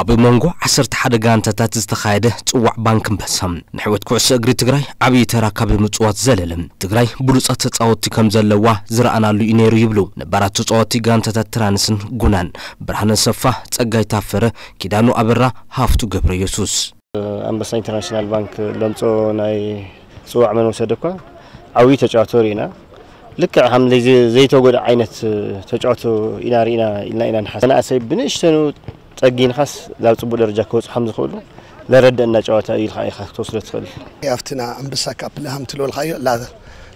ኣብ መንጎ 11 ጋንታታት ዝተኻየደ ጽዋዕ ባንክ ኣንበሳ ንሕወት ኩዕሶ እግሪ ትግራይ ዓብዪ ተራ ካብ ምጽዋት ዘለለ ትግራይ ብሉፃት ተጻወቲ ከም ዘለዋ ዝረኣናሉ እዩ ነይሩ ይብሉ ነባራት ተጻወቲ ጋንታታት ትራንስን ጉናን ብርሃነ ሰፋ፣ ጸጋይ ታፈረ፣ ኪዳኑ ኣበራ፣ ሃፍቱ ገብረ የሱስ ኣንበሳ ኢንተርናሽናል ባንክ ለምጾ ናይ ጽዋዕ መን ወሰደ እኳ ዓብዪ ተጫዋቶ ርኢና لك هم زي زي توجد عينة تجعتو إنا رينا إلا إنا نحس أنا أسيب بنش تنو تجين خس لو تبود درجة كوز حمز خلو لا رد أن تجعتو إيل خاي خس توصل تخل يافتنا أم بسك أبلهم تلو الخي لا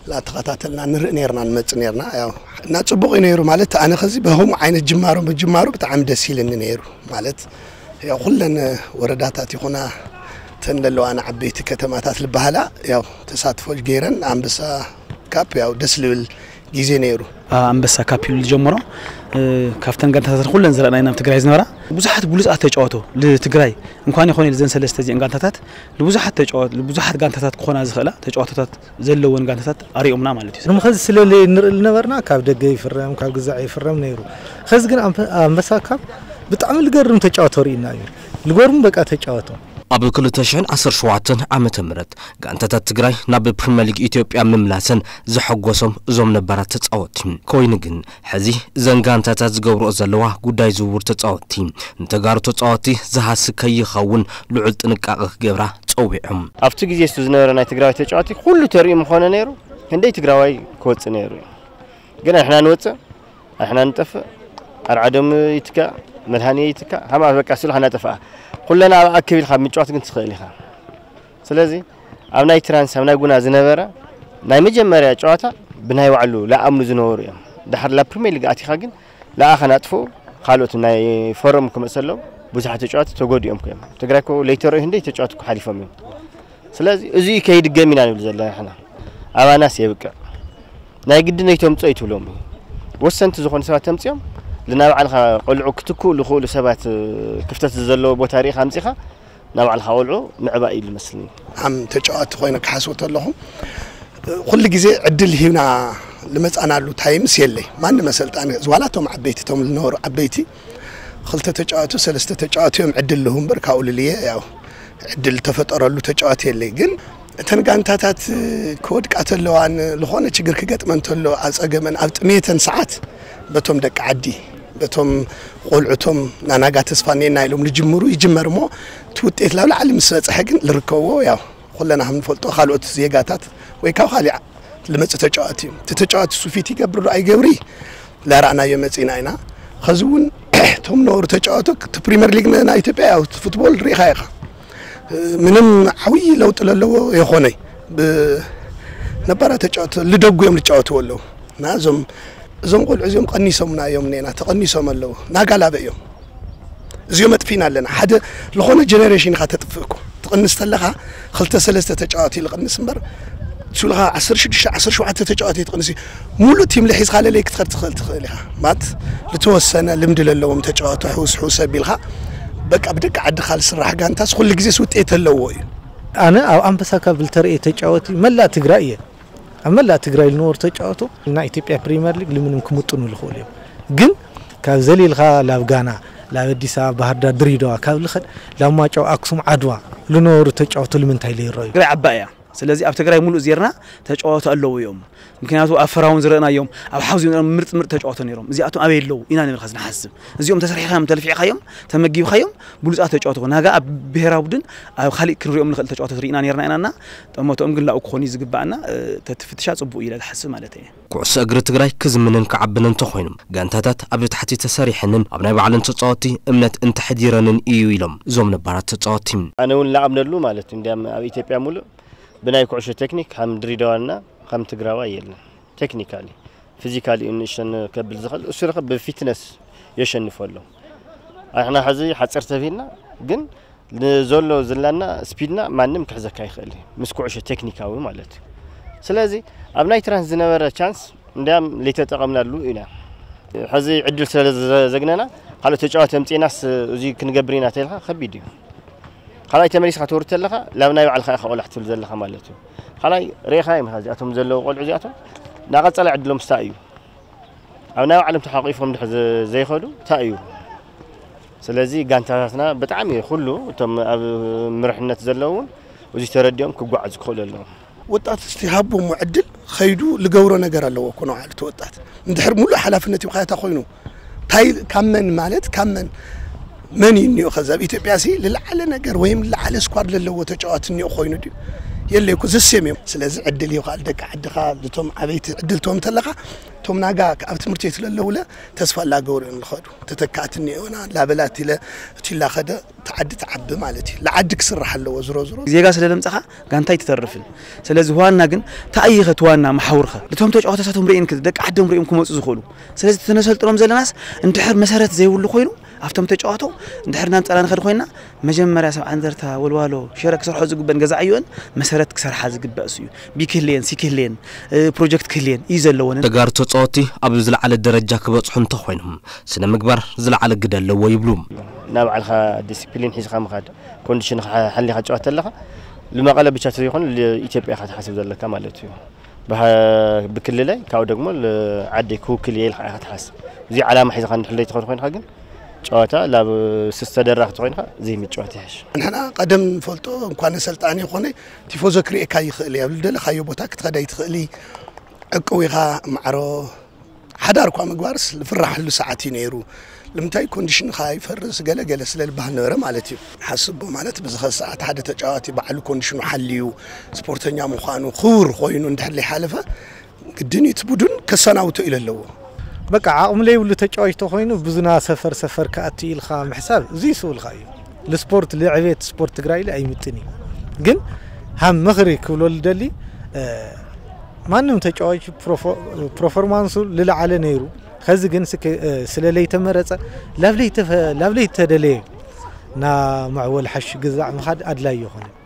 لا تغطات لنا نر نيرنا نمت نيرنا أيوة ناتبوق نيرو مالت أنا خزي بهم عينة جمارو بجمارو بتعم دسيل إن نيرو مالت يا كلنا وردات تيخونا تنللو أنا عبيت كتماتات البهلا يا تسات فوج جيرن أم بس ካፕ ያው ደስ ዝብል ግዜ ነይሩ ኣንበሳ ካፕ ኢሉ ዝጀመሮ ካብተን ጋንታታት ኩለን ዝረአናይና ኣብ ትግራይ ዝነበራ ብዙሓት ብሉፃት ተጫወቶ ንትግራይ እንኳን ይኮነ ዘን ሰለስተ እዚአን ጋንታታት ንብዙሓት ጋንታታት ክኾና ዝኽእላ ተጫዋቶታት ዘለወን ጋንታታት ኣሪኦምና ማለት እዩ ንምኸዚ ስለ ንርኢ ዝነበርና ካብ ደገ ይፍረም ካብ ግዛዕ ይፍረም ነይሩ ከዚ ግን ኣንበሳ ካብ ብጣዕሚ ዝገርም ተጫወቶ ርኢና እዩ ዝገርም በቃ ተጫወቶ ኣብ 217 ዓ ም ጋንታታት ትግራይ ናብ ፕሪምየር ሊግ ኢትዮጵያ ምምላስን ዘሐጐሶም እዞም ነበራት ተጻወቲ ኮይኑ ግን ሕዚ ዘን ጋንታታት ዝገብርኦ ዘለዋ ጉዳይ ዝውውር ተጻወቲ ንተጋሩ ተጻወቲ ዝሃስ ከይኸውን ልዑል ጥንቃቐ ክገብራ ጸዊዖም ኣብቲ ግዜ ሱ ዝነበረ ናይ ትግራዋይ ተጫዋቲ ኩሉ ተሪኡ ምኾነ ነይሩ ክንደይ ትግራዋይ ክወፅእ ነይሩ እዩ ግን ኣንሕና ንወፅእ ኣንሕና ንጠፍእ ኣርዓዶም ይትካእ መድሃኒትካ ሃማ በቃ ስሉ ክነጥፍኣ ኩለና ኣብ ኣከቢል ካብ ምጭዋት ግን ትኽእል ኢኻ ስለዚ ኣብ ናይ ትራንስ ኣብ ናይ ጉና ዝነበረ ናይ መጀመርያ ጨዋታ ብናይ ባዕሉ ላኣምኑ ዝነበሩ እዮም ድሓር ላ ፕሪሜር ሊግ ኣቲኻ ግን ላኣ ከናጥፍኡ ካልኦት ናይ ፎረም ክመፅ ኣለዉ ብዙሓት ተጫዋቲ ተጎዲኦም እዮም ትግራይ ኮ ለይተሮ እንደይ ተጫዋት ሓሊፎም እዮም ስለዚ እዚኡ ከይድገም ኢና ንብል ዘለና ሕና ኣባናስ የብቅዕ ናይ ግድን ነይተምፅኦ ይትብሎም ወሰንቲ ዝኾኑ ሰባት ተምፅኦም لنا بعلها قلعو كتكو لخو سبات آه، كفتة الزلو بوتاريخ أمسخة نبعلها قلعو نعبائي المسلمين عم تجاءت خوينا كحاسو تلهم كل جزء عدل هنا أنا لو تايم سيلي ما أنا مسألت أنا زوالاتهم عبيتي توم النور عبيتي خلت تجاءتو سلست تجاءتو يوم عدل لهم بركاو للي ياو عدل تفتر لو تجاءت يلي جن تن كان كود ጋንታታት ክወድቃ لخونه شجر ችግር ክገጥመን ተሎ ኣፀገመን ኣብ ጥሜተን ساعات بتوم دك عدي በቶም ቆልዑቶም ናናጋ ተስፋ እኔና ኢሎም ንጅምሩ ይጅመር ሞ እቲ ውጤት ላብ ላዕሊ ምስ በፅሐ ግን ዝርከብዎ ያው ኩለና ከም ንፈልጦ ካልኦት ዜጋታት ወይ ካብ ካሊእ ዝመፅእ ተጫዋት እዩ እቲ ተጫዋት ሱፊት ይገብር ዶ ኣይገብሪ ዘረእናዮ መፂና ኢና ከዚ እውን እቶም ነበሩ ተጫዋቶ እቲ ፕሪምየር ሊግ ናይ ኢትዮጵያ ያው ፉትቦል ርኢኻ ኢኻ ምንም ዓብይ ለውጥ ዘለዎ የኮነይ ብነባራ ተጫወቶ ዝደጉ እዮም ዝጫወትዎ ኣለዉ እና እዞም زوم قول عزيم قني سومنا يوم نينا تقني سوم اللو ناقل هذا يوم زيوم تفينا لنا حد لخونا جنريشن خاطر تفكو تقني استلها خلت سلسة تجاتي لقني سمر تقولها عصر شو دش عصر شو عتة تجاتي تقني مولو تيم لحيس خاله ليك تخرج تخل تخليها مات لتو السنة لمدة اللو متجات حوس حوس بيلها بك أبدك عد خال سر حاجة أنت خل لك زي سوت إيه اللو أنا أو أنفسك بالترقية تجاتي ملا تقرأيه ኣብ መላእ ትግራይ ዝነበሩ ተጫወቶ ናይ ኢትዮጵያ ፕሪምየር ሊግ ልምንም ክምጥኑ ዝኽእሉ እዮም ግን ካብ ዘሊልካ ላብ ጋና ላብ ኣዲስ ኣበባ ባህርዳ ድሬዳዋ ካብ ዝኸድ ላብ ማጫው ኣክሱም ዓድዋ ዝነበሩ ተጫወቶ ልምንታይ ዘይረአዩ ትግራይ ዓባ እያ سلزي أبتكر مول زيرنا تجوات الله يوم ممكن ممكناتو أفرعون زرنا يوم أو حوزين مرت مرت تجوات زي أتو أبي لو إنا نمر خزن زي يوم تسرح خيام تلفي خيام تمجيب خيام بلوز أتو تجوات نجا أب بهرا بدن أو خلي كل يوم نخل تجوات إنا نيرنا إنا نا تما تأمل لا أكوني زق بعنا زقبعنا تفتشات أبو إلى الحسب مالتين ኩዕሶ እግሪ ትግራይ ክዝምንን ክዓብንን እንተኾይኑ ጋንታታት ኣብ ታሕቲ ተሰሪሐንን ኣብ ናይ ባዕለን ተፃወቲ እምነት እንተሓዲረንን እዩ ኢሎም እዞም ነባራት ተፃወቲ ኣነ እውን ለዓብነሉ ማለት እንዲያም أبي تبي أمله ብናይ ኩዕሾ ቴክኒክ ከም ድሪዳዋና ከም ትግራዋ የለን ቴክኒካሊ ፊዚካሊ እዩ ንሸንከብል ዝኽእል እሱ ረኸብ ብፊትነስ የሸንፎ ኣሎ ንሕና ሕዚ ሓፂር ተፊልና ግን ዘሎ ዘላና ስፒድና ማንም ክሕዘካ ይኽእል እዩ ምስ ኩዕሾ ቴክኒካዊ ማለት እዩ ስለዚ ኣብ ናይ ትራንስ ዝነበረ ቻንስ እንዲያም ለይተጠቐምናሉ ኢና ሕዚ ዕድል ስለ ዘግነና ካልኦት ተጫዋት ኣምፂናስ እዚ ክንገብር ኢና ተይልካ ከቢድ እዩ خلاي تمريس خطور تلقى لا من يبع الخيخ ولا حتى تلقى مالته خلاي ريخ هاي مهاز جاتهم زلوا وقول عزياتهم ناقل طلع عدلوا مستأيو أو ناوي علم تحقيقهم ده زي خلو تأيو سلازي كان تاسنا بتعمي خلو تم مرحنا تزلون وزي ترديهم كبوا عز كل اللهم وطات استهاب ومعدل خيدو لقورة نجار اللي وكونوا على توطات ندحر مولا حلفنا تبقى تخوينو تاي كمن مالت كمن መን እዩ እኒኦ ከዛ ብኢትዮጵያ ሲ ዝለዓለ ነገር ወይም ዝለዓለ ስኳድ ዘለዎ ተጫዋት እኒኦ ኮይኑ ድዩ የለይ እኮ ዝስም እዮም ስለዚ ዕድል ይኽኣል ደቂ ዓድኻ እቶም ዓበይቲ ዕድል ትዎም ተለኻ እቶም ናጋ ኣብ ትምህርቲ ቤት ዘለውለ ተስፋ ላገብሩ እዮም ዝኸዱ ተተካእቲ እኒኦና ላበላት ኢለ እቲ ላኸደ ተዓዲ ተዓቢ ማለት እዩ ለዓዲ ክስራሕ ኣለዎ ዝሮ ዝሮ ዜጋ ስለ ለምፅኻ ጋንታ ይትተርፍን ስለዚ ዋና ግን ተኣይኸ ትዋና ማሓውርኸ እቶም ተጫዋታታቶም ርኢን ደቂ ዓዶም ርኦም ክመፁ ዝኽእሉ ስለዚ ተነሰልጥሮም ዘለናስ እንድሕር መሰረት ዘይብሉ ኮይኑ أفتم تجاهتو دهرنا نسألنا خير خوينا مجمع رأس عندرتها والوالو شرك سر حزق بن جزء عيون مسيرة كسر حزق بأسيو بكلين سكلين بروجكت كلين إذا لون تجار صوتي أبو زل على الدرجة كبت حن تخوينهم سنة مكبر زل على الجدل لو يبلوم نابع الخا ديسبلين حيز خام خاد كونديشن حلي خا جوات لها لما قال بشات يكون لإثيوبيا خاد حسب ذلك بها بكل لي كاو دقمو عدي كوكل يلحق حس زي علامة حيز خان تخون تخوين خاجن ጨዋታ ላብ ስስተደራኽ ትኮይንካ ዘይምጭዋት ይሓሽ ንሕና ቀደም ንፈልጦ እንኳነ ሰልጣን ይኮነ ቲፎዞ ክርእካ ይኽእል እየ ኣብ ዝደለካዮ ቦታ ክትኸዳ ይትኽእል ዕቁብ ኢኻ ማዕሮ ሓዳር እኳ ምግባርስ ዝፍራሕሉ ሰዓት እዩ ነይሩ ንምንታይ ኮንዲሽንካ ይፈርስ ገለገለ ስለ ዝበሃል ነበረ ማለት እዩ ሓስቦ ማለት ብዝኸ ሰዓት ሓደ ተጫዋቲ ባዕሉ ኮንዲሽኑ ሓልዩ ስፖርተኛ ምዃኑ ክቡር ኮይኑ እንድሕር ዘይሓለፈ ግድን እቲ ቡድን ከሰናውቶ ኢሉ ኣለዎ بقى عم لي ولا تجاوي تخوينه بزنا سفر سفر كأتي الخام حساب زي سو الخايو السبورت لعبت سبورت قراي لأي متني جن هم مغري كل الدلي ما نم تجاوي بروفورمانسو للا على نيرو خز جن سك سلالي تمرزة لفلي تف لفلي تدلي نا معول حش جزع مخاد أدلا يخونه